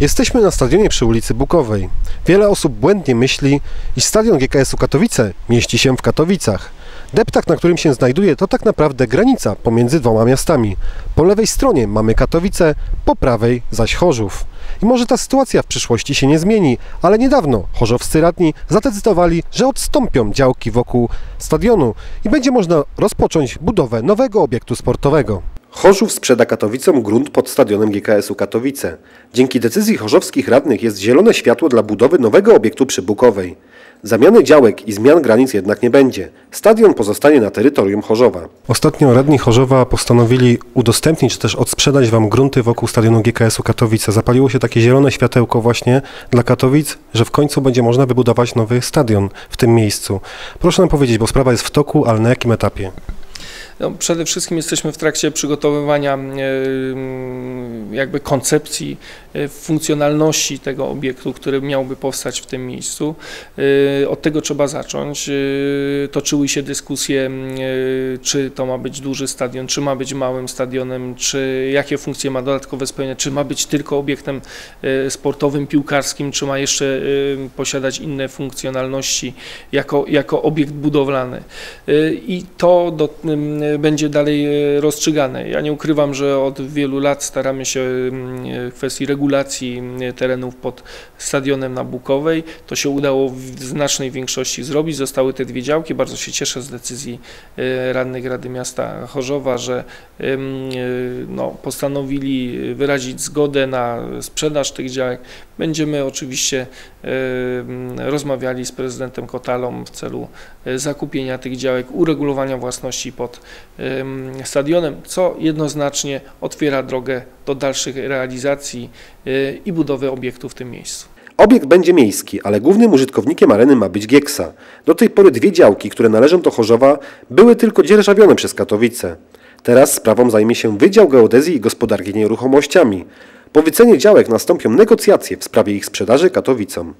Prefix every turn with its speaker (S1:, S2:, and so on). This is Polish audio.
S1: Jesteśmy na stadionie przy ulicy Bukowej. Wiele osób błędnie myśli, iż stadion GKS-u Katowice mieści się w Katowicach. Deptak, na którym się znajduje, to tak naprawdę granica pomiędzy dwoma miastami. Po lewej stronie mamy Katowice, po prawej zaś Chorzów. I może ta sytuacja w przyszłości się nie zmieni, ale niedawno chorzowscy radni zadecydowali, że odstąpią działki wokół stadionu i będzie można rozpocząć budowę nowego obiektu sportowego. Chorzów sprzeda Katowicom grunt pod stadionem GKS-u Katowice. Dzięki decyzji chorzowskich radnych jest zielone światło dla budowy nowego obiektu przy Bukowej. Zamiany działek i zmian granic jednak nie będzie. Stadion pozostanie na terytorium Chorzowa. Ostatnio radni Chorzowa postanowili udostępnić czy też odsprzedać wam grunty wokół stadionu GKS-u Katowice. Zapaliło się takie zielone światełko właśnie dla Katowic, że w końcu będzie można wybudować nowy stadion w tym miejscu. Proszę nam powiedzieć, bo sprawa jest w toku, ale na jakim etapie?
S2: No, przede wszystkim jesteśmy w trakcie przygotowywania e, jakby koncepcji e, funkcjonalności tego obiektu, który miałby powstać w tym miejscu. E, od tego trzeba zacząć. Toczyły się dyskusje, czy to ma być duży stadion, czy ma być małym stadionem, czy jakie funkcje ma dodatkowe spełniać, czy ma być tylko obiektem sportowym, piłkarskim, czy ma jeszcze posiadać inne funkcjonalności jako, jako obiekt budowlany. I to do, będzie dalej e, rozstrzygane. Ja nie ukrywam, że od wielu lat staramy się mm, e, w kwestii regulacji mm, terenów pod stadionem na Bukowej. To się udało w znacznej większości zrobić. Zostały te dwie działki. Bardzo się cieszę z decyzji radnych Rady Miasta Chorzowa, że no, postanowili wyrazić zgodę na sprzedaż tych działek. Będziemy oczywiście rozmawiali z prezydentem Kotalą w celu zakupienia tych działek, uregulowania własności pod stadionem, co jednoznacznie otwiera drogę do dalszych realizacji y, i budowy obiektu w tym miejscu.
S1: Obiekt będzie miejski, ale głównym użytkownikiem areny ma być Gieksa. Do tej pory dwie działki, które należą do Chorzowa, były tylko dzierżawione przez Katowice. Teraz sprawą zajmie się Wydział Geodezji i Gospodarki Nieruchomościami. Po wycenie działek nastąpią negocjacje w sprawie ich sprzedaży Katowicom.